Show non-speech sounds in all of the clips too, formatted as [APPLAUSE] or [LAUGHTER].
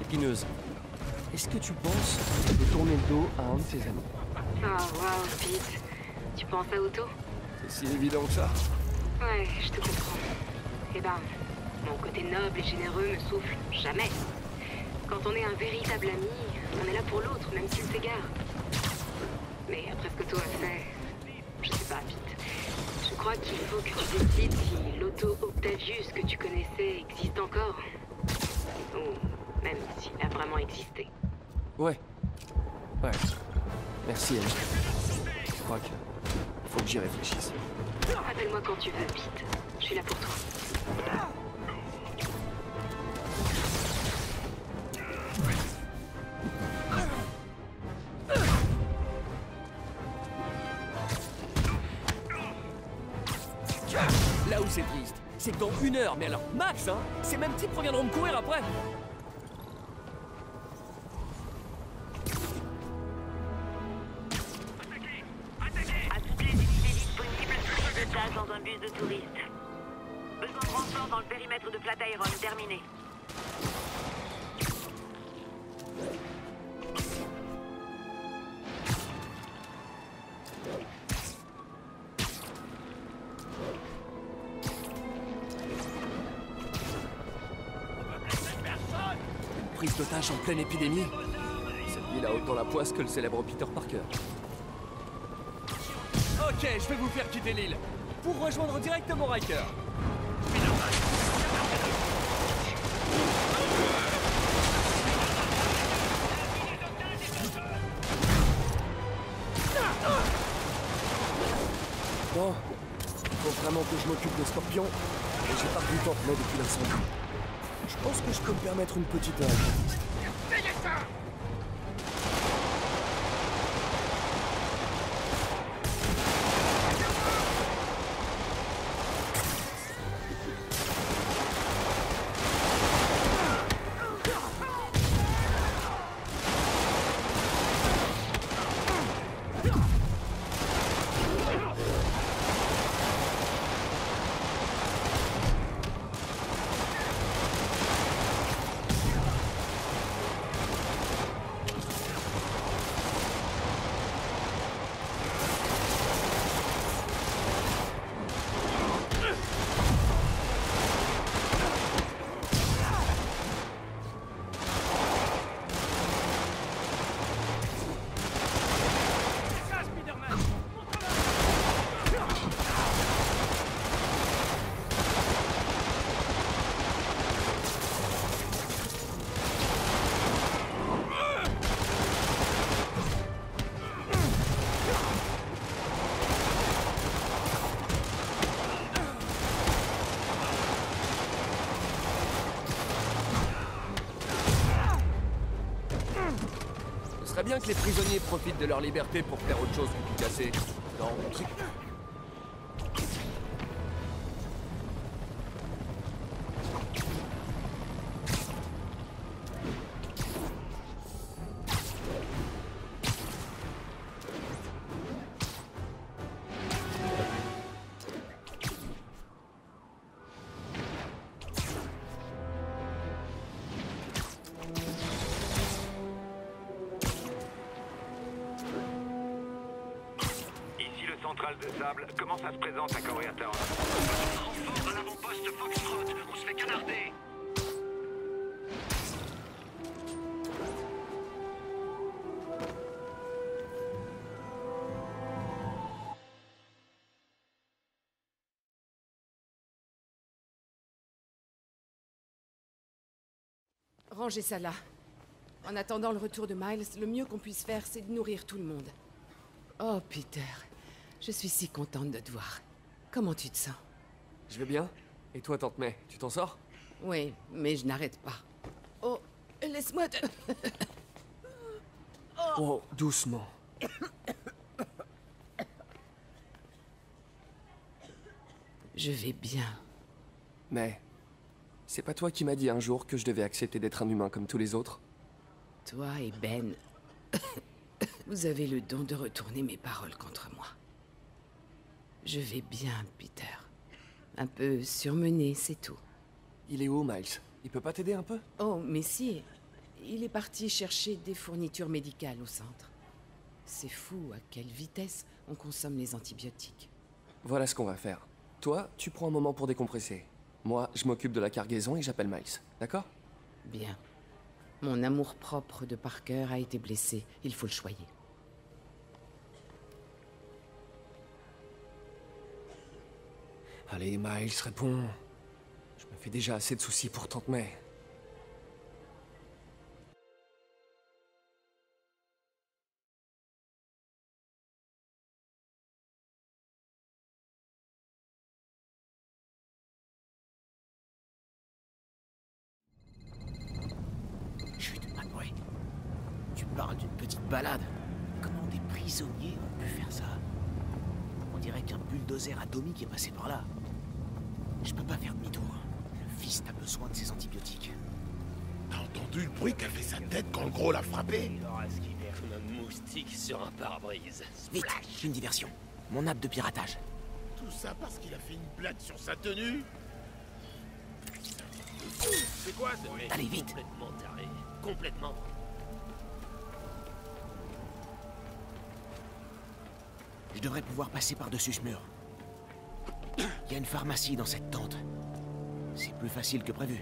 épineuse. Est-ce que tu penses de tourner le dos à un de tes amis? Oh, wow, Pete. Tu penses à Otto C'est si évident que ça. Ouais, je te comprends. Eh ben, mon côté noble et généreux me souffle jamais. Quand on est un véritable ami, on est là pour l'autre, même s'il s'égare. Mais après ce que toi as fait, je sais pas, Pete. Je crois qu'il faut que tu décides si l'auto Octavius que tu connaissais existe encore. Ou même s'il a vraiment existé. Ouais. Ouais. Merci, Annie. Je crois que... Faut que j'y réfléchisse. Appelle-moi quand tu veux, Pete. Je suis là pour toi. Là où c'est triste, c'est que dans une heure, mais alors max, hein, ces mêmes types reviendront me courir après. Poisse que le célèbre Peter Parker. Ok, je vais vous faire quitter l'île. Pour rejoindre directement Riker. Bon, il faut vraiment que je m'occupe des scorpions. Et j'ai pas du temps mais depuis l'incendie. Je pense que je peux me permettre une petite heure. Serait bien que les prisonniers profitent de leur liberté pour faire autre chose que tout casser. Non, Rangez ça là. En attendant le retour de Miles, le mieux qu'on puisse faire, c'est de nourrir tout le monde. Oh, Peter, je suis si contente de te voir. Comment tu te sens? Je vais bien Et toi, Tante May, tu t'en sors? Oui, mais je n'arrête pas. Oh, laisse-moi te... Oh, doucement. Je vais bien. Mais... C'est pas toi qui m'as dit un jour que je devais accepter d'être un humain comme tous les autres Toi et Ben, [COUGHS] vous avez le don de retourner mes paroles contre moi. Je vais bien, Peter. Un peu surmené, c'est tout. Il est où, Miles? Il peut pas t'aider un peu? Oh, mais si. Il est parti chercher des fournitures médicales au centre. C'est fou à quelle vitesse on consomme les antibiotiques. Voilà ce qu'on va faire. Toi, tu prends un moment pour décompresser. Moi, je m'occupe de la cargaison et j'appelle Miles. D'accord? Bien. Mon amour-propre de Parker a été blessé. Il faut le choyer. Allez, Miles, réponds. Je me fais déjà assez de soucis pour Tante May. Balade. Comment des prisonniers ont pu faire ça? On dirait qu'un bulldozer atomique est passé par là. Je peux pas faire demi-tour. Le fils a besoin de ses antibiotiques. T'as entendu le bruit qu'a fait sa tête quand le gros l'a frappé? Il aura comme un moustique sur un pare-brise. Vite, une diversion. Mon app de piratage. Tout ça parce qu'il a fait une blague sur sa tenue? C'est quoi ce Allez, vite. Complètement taré. Complètement. Je devrais pouvoir passer par-dessus ce mur. Il y a une pharmacie dans cette tente. C'est plus facile que prévu.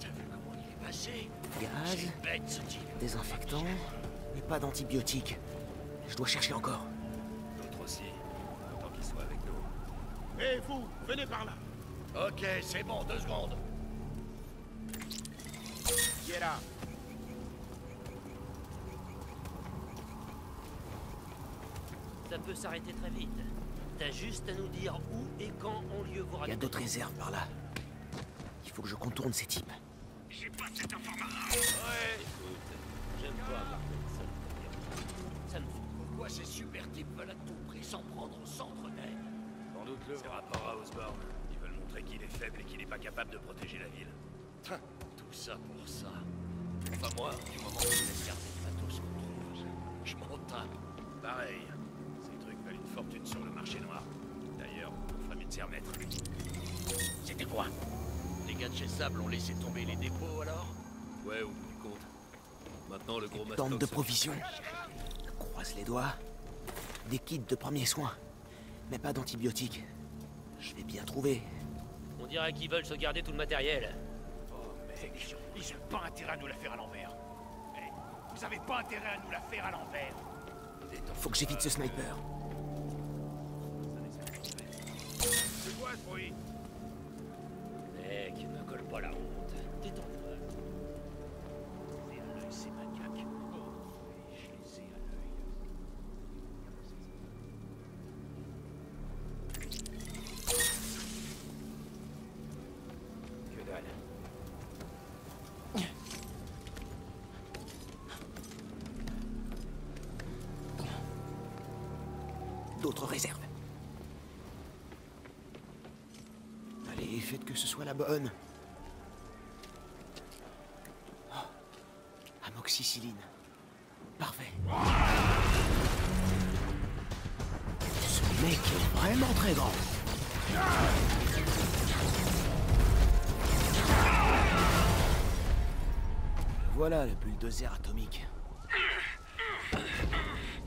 T'as vu comment il est passé Gaz, bête ce type. désinfectant, mais pas d'antibiotiques. Je dois chercher encore. L'autre aussi. Autant qu'il soit avec nous. Hé, vous, venez par là Ok, c'est bon, deux secondes. Qui est là? Ça peut s'arrêter très vite. T'as juste à nous dire où et quand ont lieu vos Il y a d'autres réserves par là. Il faut que je contourne ces types. J'ai pas cette information. Ouais, écoute. J'aime pas avoir. Ça me fout. Pourquoi ces super types veulent à tout prix s'en prendre au centre d'aide? Sans doute le C'est rapport à Osborne. Ils veulent montrer qu'il est faible et qu'il n'est pas capable de protéger la ville. Tain, tout ça pour ça. Enfin moi, du moment où C'était quoi? Les gars de chez Sable ont laissé tomber les dépôts alors? Ouais, au bout du compte. Maintenant le gros Tente de provisions. Croise les doigts. Des kits de premiers soins. Mais pas d'antibiotiques. Je vais bien trouver. On dirait qu'ils veulent se garder tout le matériel. Oh mec, ils n'ont pas intérêt à nous la faire à l'envers. Eh, vous avez pas intérêt à nous la faire à l'envers. Faut que j'évite ce sniper. Ce bruit Mec, ne colle pas la honte. Détends-toi. C'est à l'œil, ces maniaques. Oh, je les ai à l'œil. Que dalle. D'autres réserves. Allez, faites que ce soit la bonne. Oh. Amoxicilline. Parfait. Ce mec est vraiment très grand. Voilà le bulldozer atomique.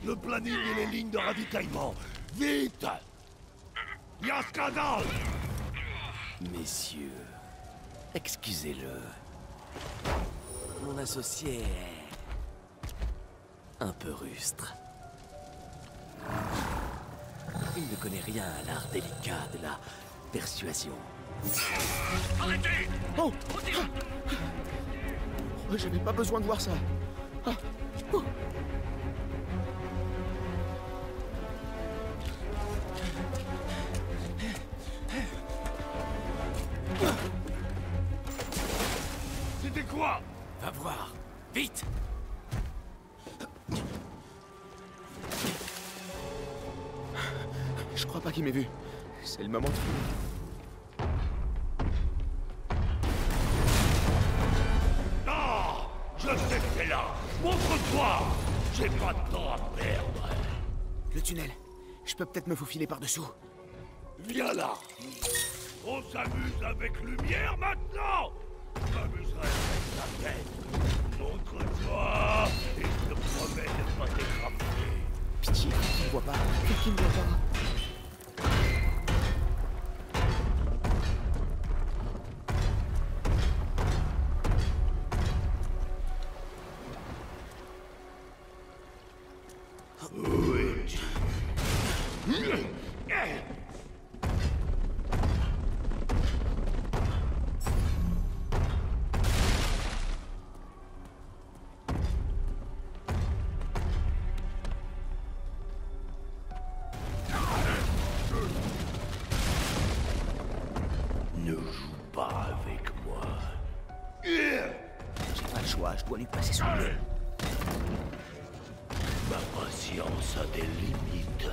Le planning et les lignes de ravitaillement Vite Il Messieurs, excusez-le. Mon associé est un peu rustre. Il ne connaît rien à l'art délicat de la persuasion. Arrêtez Oh Oh, J'avais pas besoin de voir ça. Ah. Oh. C'est le moment de finir. Ah Je sais que t'es là. Montre-toi. J'ai pas de temps à perdre. Le tunnel. Je peux peut-être me faufiler par-dessous. Viens là. On s'amuse avec lumière maintenant. Je m'amuserai avec la tête. Montre-toi. Et je te promets de ne pas t'écraser. Pitié, qui ne voit pas. Quelqu'un ne voit pas passer nez. Ma patience a des limites.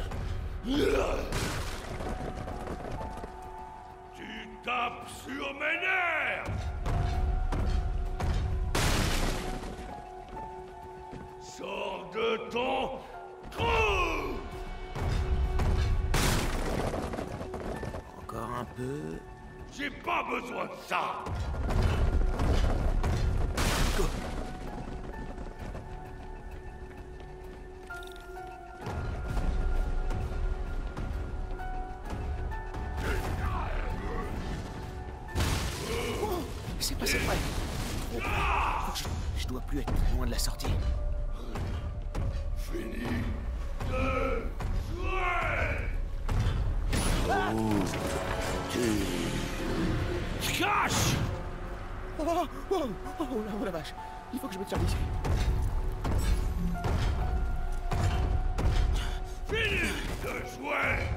Tu tapes sur mes nerfs Sors de ton trou Encore un peu. J'ai pas besoin de ça C'est passé près. Que je, dois plus être loin de la sortie. Fini de jouer Oh, tu caches Oh, oh, oh, oh, la, oh la vache. Il faut que je me tire d'ici. Fini de jouer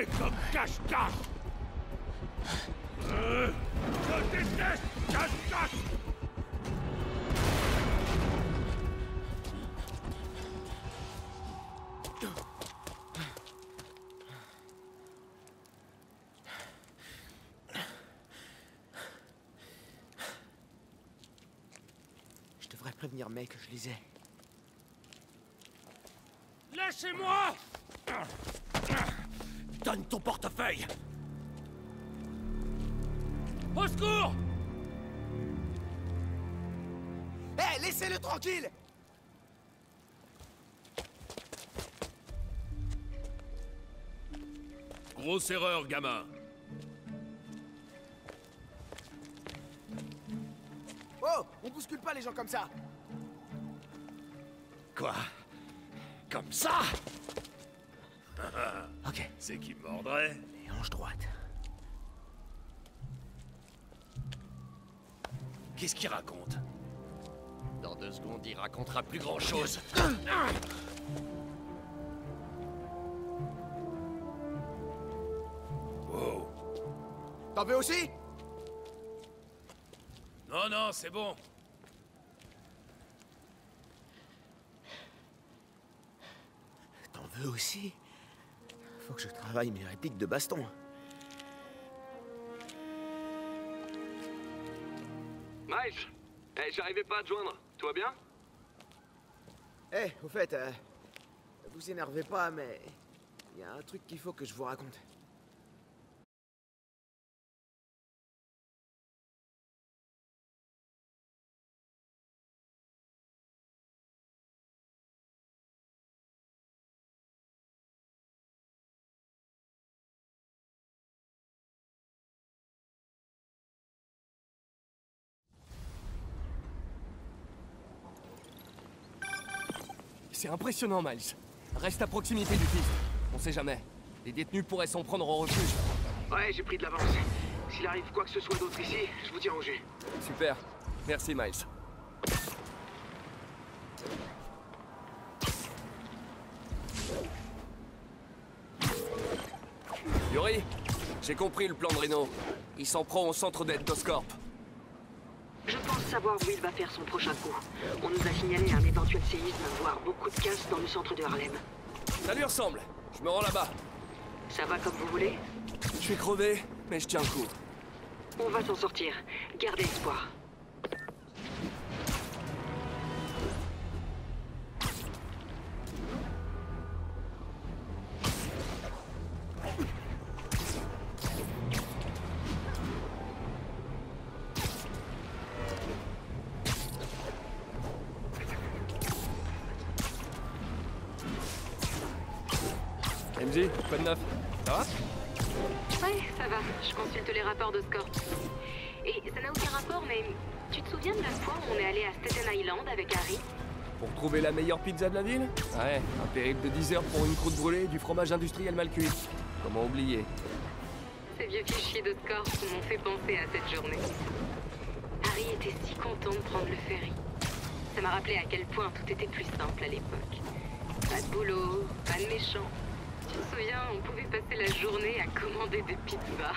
C'est comme cache-cache Euh, Je déteste cache-cache Je devrais prévenir May que je lisais. Lâchez-moi Donne ton portefeuille. Au secours! Hé, laissez-le tranquille! Grosse erreur, gamin. Oh, on bouscule pas les gens comme ça. Quoi? Comme ça? [LAUGHS] Ok, C'est qui mordrait? Et hanche droite. Qu'est-ce qu'il raconte? Dans deux secondes, il racontera plus grand-chose. [COUGHS] Wow. T'en veux aussi? Non, non, c'est bon. T'en veux aussi? Faut que je travaille mes répliques de baston. Miles Eh, j'arrivais pas à te joindre. Tout va bien? Eh, au fait, euh, vous énervez pas, mais il y a un truc qu'il faut que je vous raconte. C'est impressionnant, Miles. Reste à proximité du piste. On sait jamais. Les détenus pourraient s'en prendre au refuge. Ouais, j'ai pris de l'avance. S'il arrive quoi que ce soit d'autre ici, je vous tiens au jus. Super. Merci, Miles. Yuri, j'ai compris le plan de Reno. Il s'en prend au centre d'aide d'Oscorp. Savoir où il va faire son prochain coup. On nous a signalé un éventuel séisme, voire beaucoup de casse dans le centre de Harlem. Ça lui ressemble. Je me rends là-bas. Ça va comme vous voulez Je suis crevé, mais je tiens le coup. On va s'en sortir. Gardez espoir. MJ, quoi de neuf Ça va Ouais, ça va. Je consulte les rapports de Scorp. Et ça n'a aucun rapport, mais tu te souviens de la fois où on est allé à Staten Island avec Harry Pour trouver la meilleure pizza de la ville Ouais, un périple de 10 heures pour une croûte brûlée et du fromage industriel mal cuit. Comment oublier Ces vieux fichiers de Scorp m'ont fait penser à cette journée. Harry était si content de prendre le ferry. Ça m'a rappelé à quel point tout était plus simple à l'époque. Pas de boulot, pas de méchants. On pouvait passer la journée à commander des pizzas.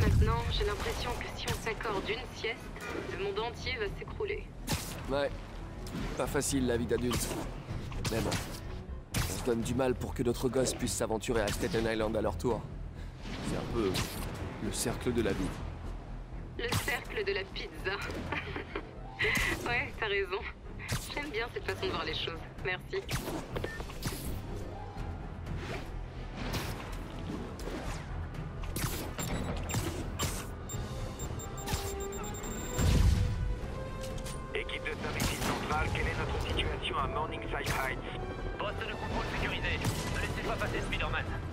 Maintenant, j'ai l'impression que si on s'accorde une sieste, le monde entier va s'écrouler. Ouais, pas facile la vie d'adulte. Mais bon, on se donne du mal pour que d'autres gosses puissent s'aventurer à Staten Island à leur tour. C'est un peu le cercle de la vie. Le cercle de la pizza. [LAUGHS] ouais, t'as raison. J'aime bien cette façon de voir les choses. Merci. Laissez pas passer Spider-Man.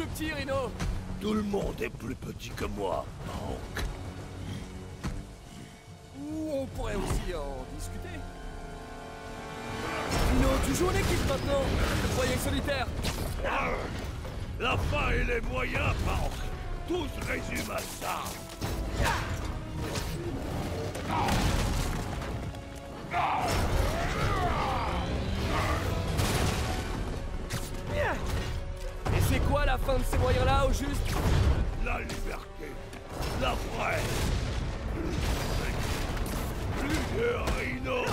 Plus petit, Rino Tout le monde est plus petit que moi, Hank. Ou on pourrait aussi en discuter. Rino, tu joues en équipe maintenant te croyais solitaire La fin et les moyens, Hank. Tout se résume à ça. Quoi la fin de ces moyens-là, au juste La liberté. La vraie. Plus de.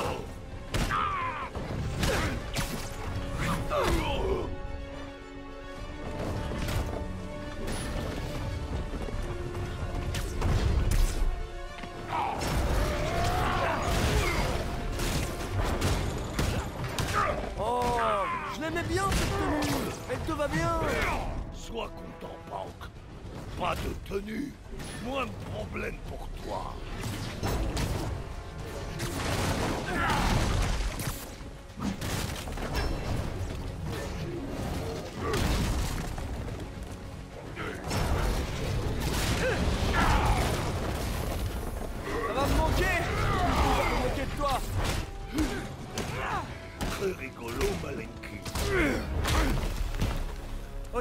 Oh, je l'aimais bien cette tenue Elle te va bien Sois content, Pank. Pas de tenue. Moins de problèmes pour toi.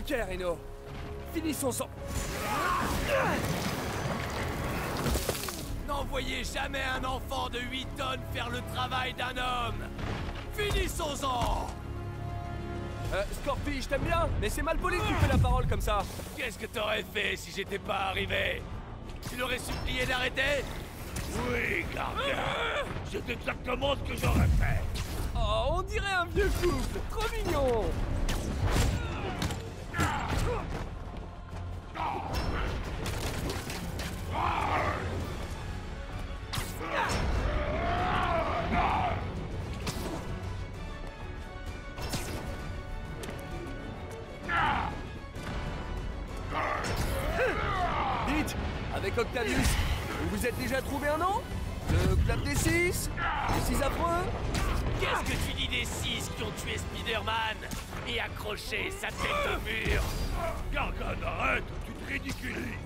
Ok, Rino. Finissons sans... N'envoyez jamais un enfant de 8 tonnes faire le travail d'un homme Finissons-en Euh, Scorpi, je t'aime bien, mais c'est mal poli que tu fais la parole comme ça. Qu'est-ce que t'aurais fait si j'étais pas arrivé? Tu l'aurais supplié d'arrêter? Oui, gardien. C'est exactement ce que j'aurais fait. Oh, on dirait un vieux couple, trop mignon Vite Avec Octavius, vous vous êtes déjà trouvé un nom Le club des six? Six affreux? Qu'est-ce que tu des six qui ont tué Spider-Man et accroché sa tête au mur. Gargane, arrête Tu te ridiculises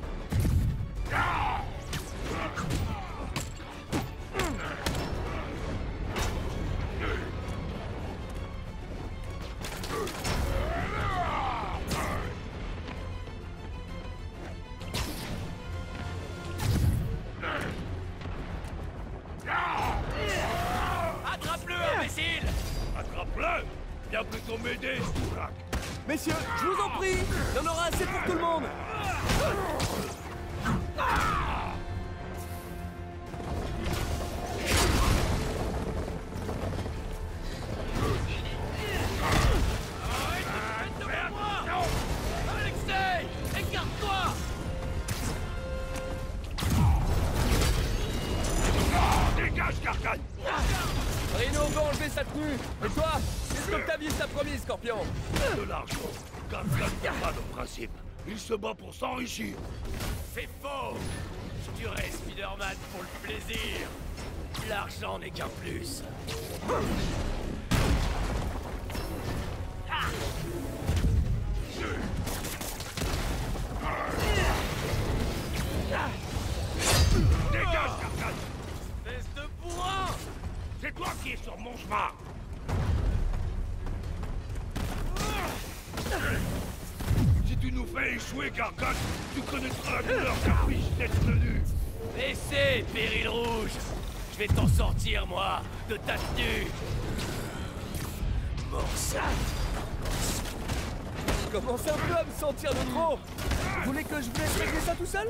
Gargane Rhino veut enlever sa tenue. Et toi Qu'est-ce qu'Octavius t'a promis, Scorpion De l'argent. Gargane n'a pas de principe. Il se bat pour s'enrichir. C'est faux. Je tuerai Spider-Man pour le plaisir. L'argent n'est qu'un plus toi qui es sur mon chemin Si tu nous fais échouer, Gargane, tu connaîtras la douleur qu'affiche cette tenue Laissez, Péril Rouge. Je vais t'en sortir, moi, de ta tenue. Je commence un peu à me sentir de trop? Vous voulez que je vous laisse régler ça tout seul?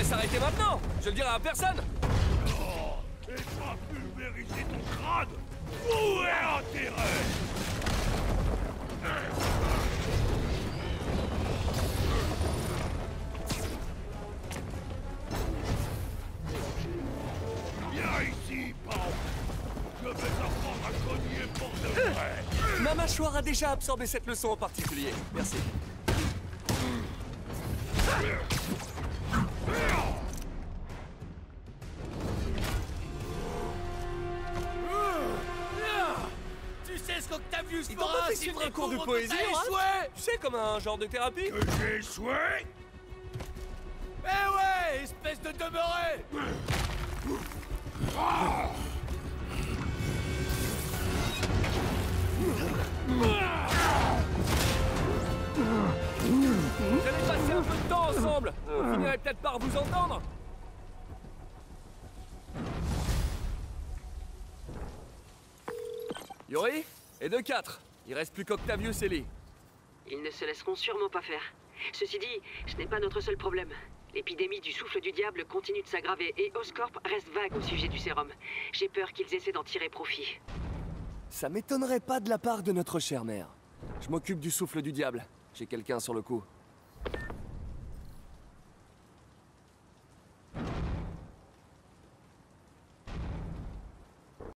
Pourrait s'arrêter maintenant. Je le dirai à personne. Oh Et pas pulvériser ton crâne. Où est intérêt Viens ici, Pau. Je vais apprendre à cogner pour de vrai. Ma mâchoire a déjà absorbé cette leçon en particulier. Merci. Suivre un cours de poésie, échoué Tu sais, comme un genre de thérapie. Que j'ai échoué Eh ouais, espèce de demeuré. Vous allez passer un peu de temps ensemble. On finirait peut-être par vous entendre. Yori Et de 4 Il reste plus qu'Octavius et Lee. Ils ne se laisseront sûrement pas faire. Ceci dit, ce n'est pas notre seul problème. L'épidémie du souffle du diable continue de s'aggraver et Oscorp reste vague au sujet du sérum. J'ai peur qu'ils essaient d'en tirer profit. Ça m'étonnerait pas de la part de notre chère mère. Je m'occupe du souffle du diable. J'ai quelqu'un sur le coup.